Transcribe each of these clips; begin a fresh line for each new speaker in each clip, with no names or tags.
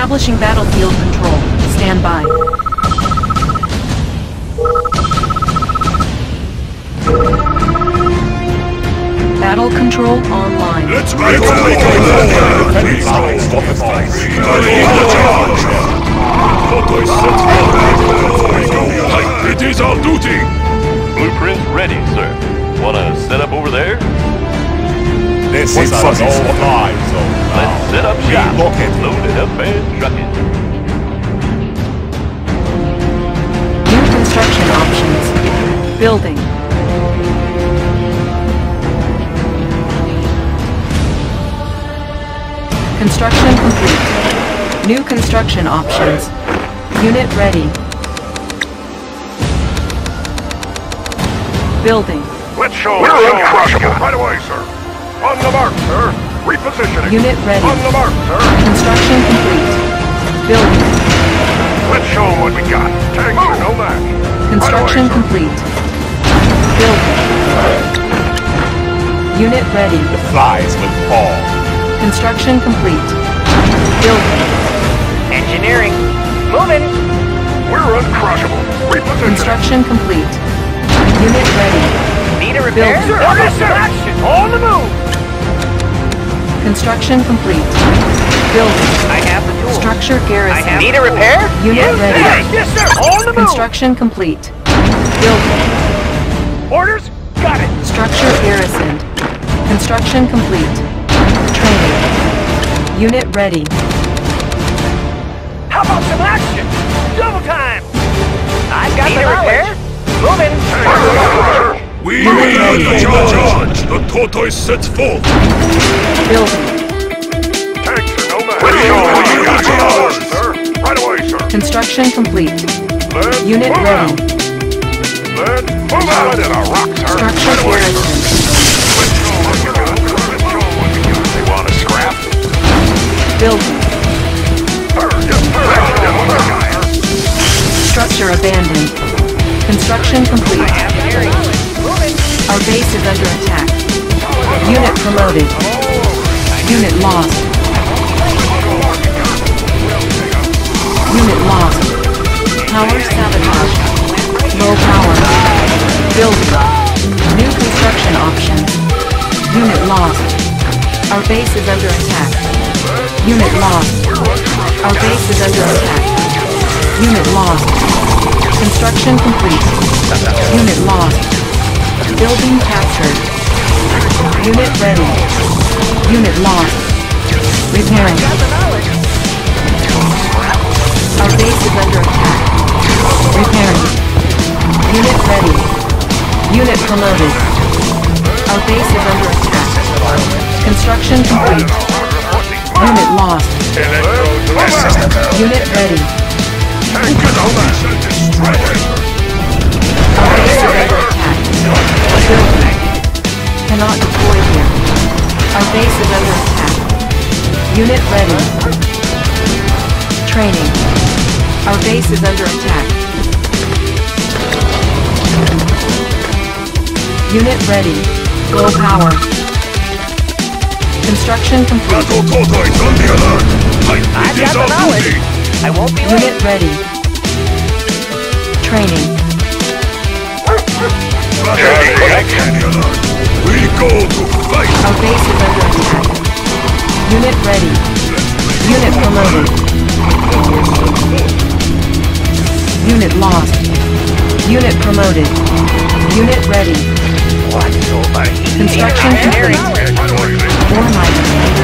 Establishing battlefield control. Stand by. Battle control online.
Let's make a make a Defense lines for the fight. The charge. Photo It is our duty.
Blueprints ready, sir. Wanna set up over there?
This is an all-fly zone
Let's set up shop.
Yeah, look at
Load it up and truck it.
New construction options. Building. Construction complete. New construction options. Unit ready. Building.
Let's show We're uncrushable. Right away, sir. On the mark, sir. Repositioning.
Unit ready.
On the mark, sir.
Construction complete. Building.
Let's show 'em what we got. Tanks are no match.
Construction
Right away,
complete. Building. Unit ready.
The flies will fall.
Construction complete. Building.
Engineering. Moving.
We're uncrushable. Repositioning.
Construction complete. Unit ready.
Need a repair?
Building.
Order some action. Move.
Construction complete. Building.
I have the tools.
Structure
I
garrison.
have. Need a repair?
Unit
yes,
ready.
Sir. Yes, sir. On the move.
Construction complete. Building.
Orders? Got it.
Structure garrisoned. Construction complete. Training. Unit ready.
How about some action? Double time. I've got Need the repair? Moving.
We are the charge. The tortoise sets forth.
Building.
Tanks are no match. Let's show 'em what you got for sir. Right away, sir.
Construction complete.
Lead,
Unit
move
ready.
out. Lead, move out. Into the rock, sir.
Structure
Right away, sir. Let's show 'em what you got. Let's show 'em what you got. They want to scrap?
Building.
Sir, yes, sir. Let's show 'em what you got, sir.
Structure abandoned. Construction complete. Our base is under attack. Unit promoted. Unit lost. Unit lost. Power sabotage. Low power. Building. New construction options. Unit lost. Our base is under attack. Unit lost. Our base is under attack. Unit lost. Construction complete. Unit lost. Building captured. Unit ready. Unit lost. Repairing. Our base is under attack. Repairing. Unit ready. Unit promoted. Our base is under attack. Construction complete. Unit lost. Unit ready.
Tank is no match. Destroy it.
Our base is. Building. Cannot deploy here. Our base is under attack. Unit ready. Training. Our base is under attack. Unit ready. Low power. Construction complete.
Battle on the alert.
I've got the knowledge. I won't be
Unit
late.
ready. Training. Our base is under attack. Unit ready. Unit promoted. Unit lost. Unit promoted. Unit ready. Construction complete. Under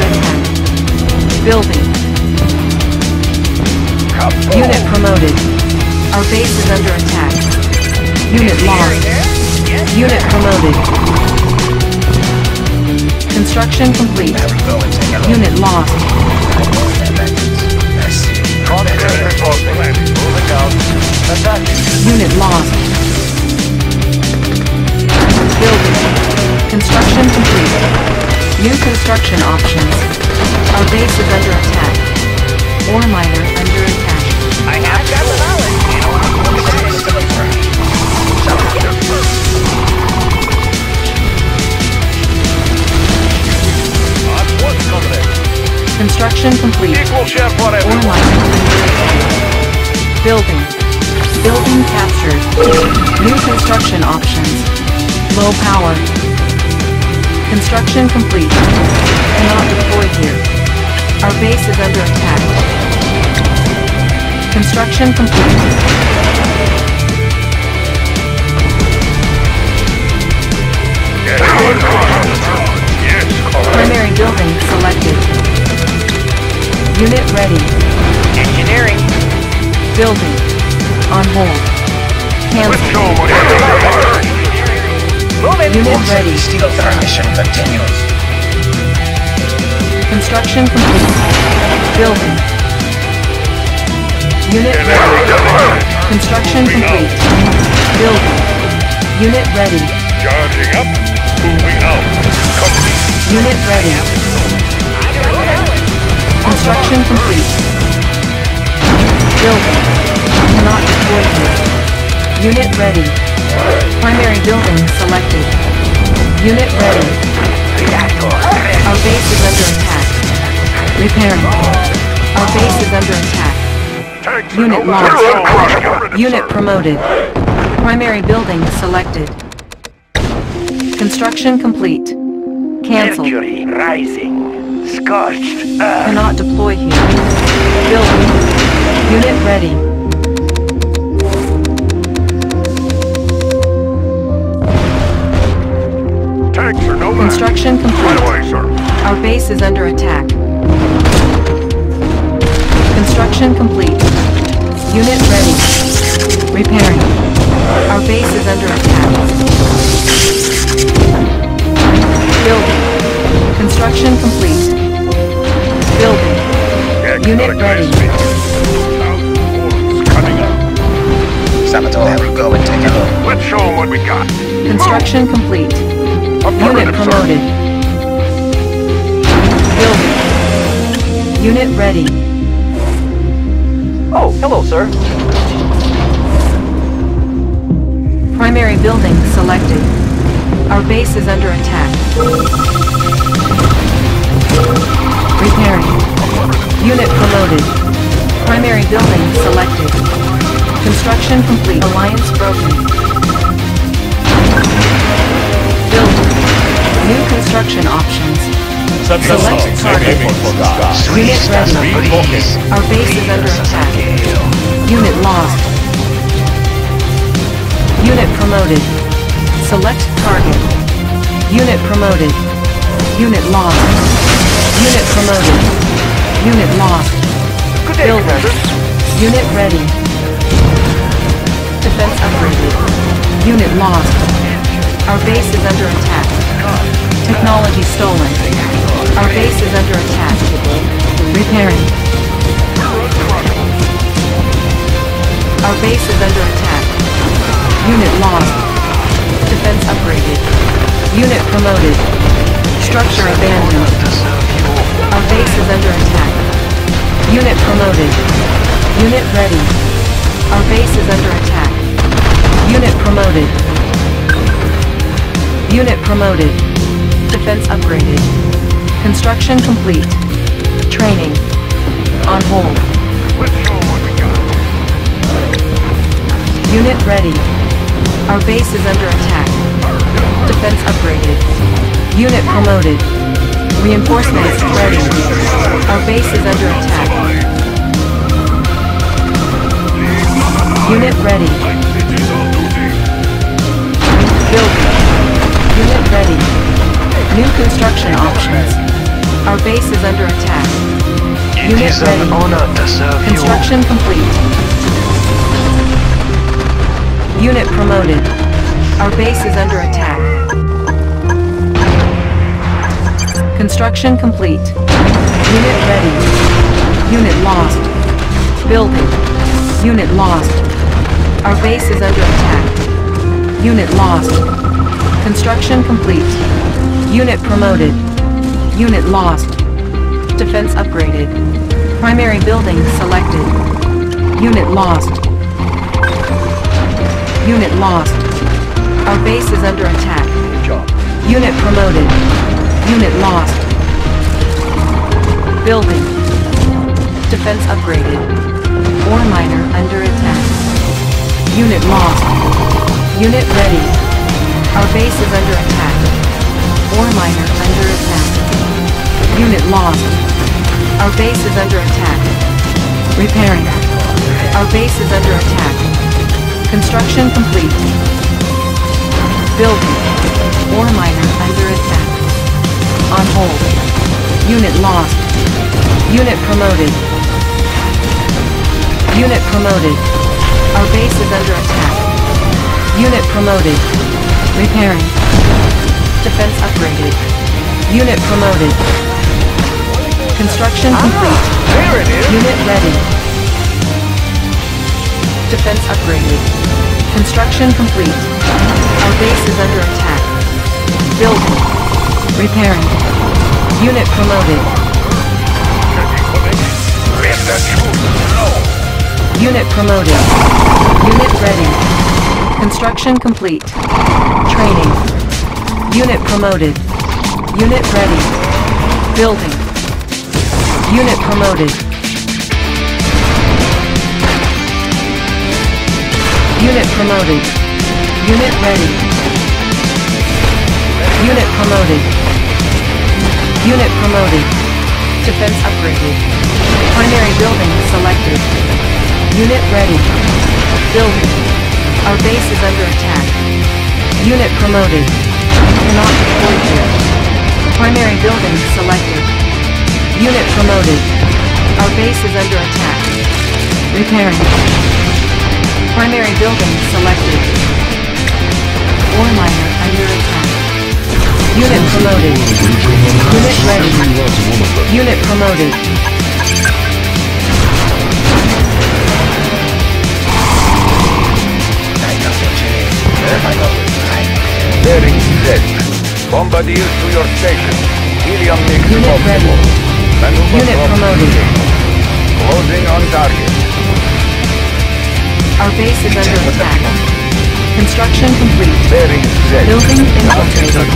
attack. Building. Unit promoted. Our base is under attack. Unit lost. Unit promoted. Construction complete. Unit lost. Complete.
Equal whatever.
Ore miner. Building. Building captured. New construction options. Low power. Construction complete. Cannot deploy here. Our base is under attack. Construction complete. Primary building selected. Unit ready.
Engineering.
Building. On hold.
Let's
Cancel.
show 'em what you got.
Moving.
Unit ready.
Steel transmission continues.
Construction complete. Building. Unit ready. Construction complete. Building. Unit ready.
Charging up. Moving out. Complete.
Unit ready. Construction complete. Building. Deploy here. Unit ready. Primary building selected. Unit ready. Our base is under attack. Repairing. Our base is under attack. Unit lost. Unit promoted. Primary building selected. Construction complete. Cancelled.
Mercury rising. Scorched earth. Uh.
Cannot deploy here. Building. Unit ready.
Tanks are no match.
Construction
Right
complete.
away, sir.
Our base is under attack. Construction complete. Unit ready. Repairing. Our base is under attack. Building. Construction complete. Building.
Yeah,
Unit ready.
glass speed. Thousand coming up.
Saboteur will go and take a look.
Let's show 'em what we got.
Construction complete. Unit
Affirmative, sir.
promoted. Building. Unit ready.
Oh, hello, sir.
Primary building selected. Our base is under attack. Repairing. Unit promoted. Primary building selected. Construction complete. Alliance broken. Building. New construction options. Select target. Unit ready. Our base is under attack. Unit lost. Unit promoted. Select target. Unit promoted. Unit lost. Unit promoted. Unit lost.
Good day,
Building.
Commander.
Unit ready. Defense upgraded. Unit lost. Our base is under attack. Technology stolen. Our base is under attack. Repairing. Our base is under attack. Unit lost. Defense upgraded. Unit promoted. Structure abandoned. Our base is under attack. Unit promoted. Unit ready. Our base is under attack. Unit promoted. Unit promoted. Defense upgraded. Construction complete. Training. On hold. Unit ready. Our base is under attack. Defense upgraded. Unit promoted. Reinforcements ready. Our base is under attack. Unit ready.
It is on duty.
Building. Unit ready. New construction options. Our base is under attack. Unit ready. Construction complete. Unit promoted. Our base is under attack. Construction complete. Unit ready. Unit lost. Building. Unit lost. Our base is under attack. Unit lost. Construction complete. Unit promoted. Unit lost. Defense upgraded. Primary building selected. Unit lost. Unit lost. Our base is under attack. Unit promoted. Unit lost. Building. Defense upgraded. Ore miner under attack. Unit lost. Unit ready. Our base is under attack. Ore miner under attack. Unit lost. Our base is under attack. Repairing. Our base is under attack. Construction complete. Building. Ore miner under attack. On hold. Unit lost. Unit promoted. Unit promoted. Our base is under attack. Unit promoted. Repairing. Defense upgraded. Unit promoted. Construction ah, complete.
There it is.
Unit ready. Defense upgraded. Construction complete. Our base is under attack. Building. Repairing. Unit promoted. Unit promoted. Unit ready. Construction complete. Training. Unit promoted. Unit ready. Building. Unit promoted. Unit promoted. Unit ready. Unit promoted. Unit promoted. Defense upgraded. Primary building selected. Unit ready. Building. Our base is under attack. Unit promoted. Cannot deploy here. Primary building selected. Unit promoted. Our base is under attack. Repairing. Primary building selected. Ore miner under attack. Unit promoted. Unit ready. Unit promoted.
Bearing set. Bombardier to your station. Helium mix
Unit ready.
optimal. Maneuver
Unit promoted.
Closing on target.
Our base is under attack. Construction complete.
Bearing set.
Building infiltrated.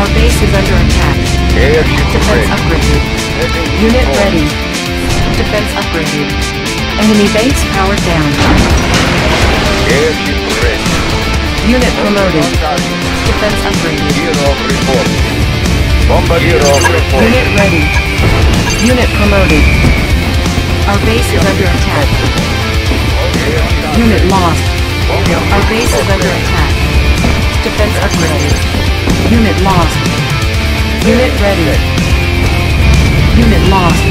Our base is under attack.
Airship
Defense
ready.
upgraded. Unit
north.
ready. Defense upgraded. Enemy base powered down.
Airship ready.
Unit promoted. Defense upgraded.
Gear of report. Bombardier of report.
Unit ready. Unit promoted. Our base is under attack. Unit lost. Our base is under attack. Defense upgraded. Unit lost. Unit ready. Unit lost.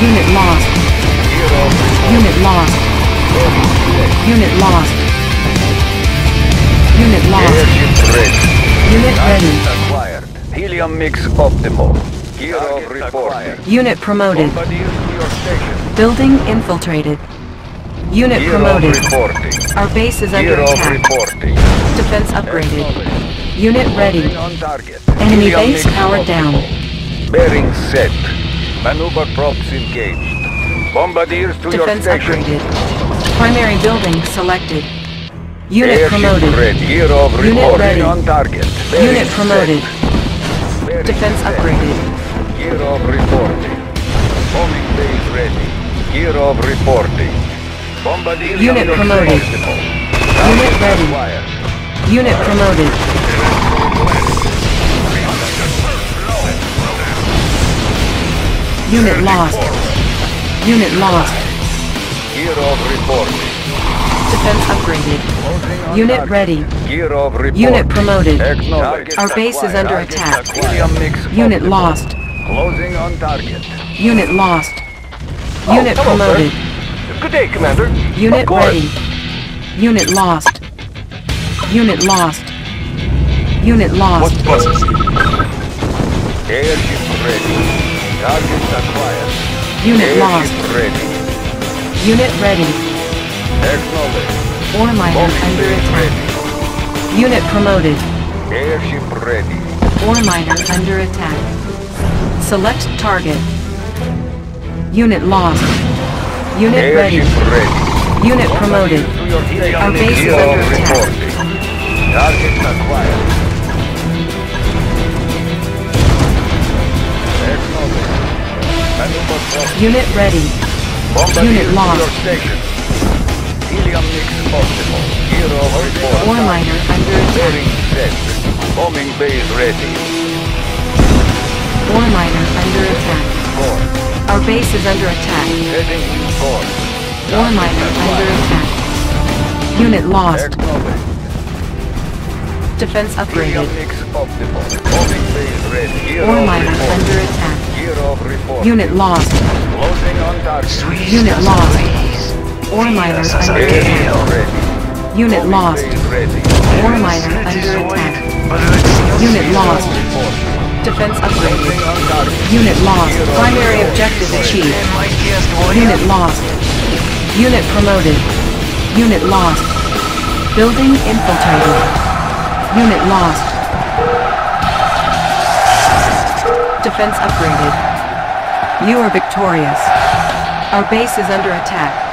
Unit lost.
Kirov report.
Unit lost. Unit lost. Unit lost. Unit ready.
Acquired. Helium mix optimal. Kirov report.
Unit promoted.
Bombardier to your station.
Building infiltrated. Unit
Gear
promoted.
reporting.
Our base is under
Kirov
attack.
reporting.
Defense upgraded. Unit ready.
Closing on target.
Enemy
Helium
base powered down.
Bearing set. Maneuver props engaged. Bombardiers to
Defense
your station.
upgraded. Primary building selected. Unit
Airship
promoted.
ready. Kirov
Unit
reporting
ready.
on target. Bearing
Unit promoted.
Bearing
Defense
set.
upgraded.
Kirov reporting. Homing base ready. Kirov reporting. Bombardier
Unit promoted. Unit ready.
acquired.
Unit promoted. Unit lost. Unit lost.
Kirov reporting.
Defense upgraded. Unit
target.
ready.
Kirov reporting.
Unit promoted.
Acknowledged.
Our base is under
Target
attack.
acquired.
Unit lost.
Closing on target.
Unit lost.
Oh,
Unit
hello, sir.
promoted.
Good day, Commander.
Unit ready. Unit lost. Unit lost. Unit lost.
Airship ready. Target acquired.
Unit lost.
Airship ready.
Unit ready.
Acknowledged.
Ore miner under attack.
ready.
Unit promoted.
Airship ready.
Ore miner under attack. Select target. Unit lost. Unit ready.
Ready.
Unit promoted.
To your helium
Our base is under attack.
reporting. Target acquired.
Unit ready.
Bombardier to
lost.
Helium mix optimal. Hero report.
Ore miner under attack.
Bombing base ready.
Ore miner under attack.
Four.
Our base is under attack.
Heading.
Ore miner under attack. Unit lost. Defense upgraded. Ore miner under attack. Unit lost. Unit lost. Ore miner under attack. Unit lost. Ore miner under attack. Unit lost. Defense upgraded. Unit lost. Primary objective achieved. Unit lost. Unit promoted. Unit lost. Building infiltrated. Unit lost. Defense upgraded. You are victorious. Our base is under attack.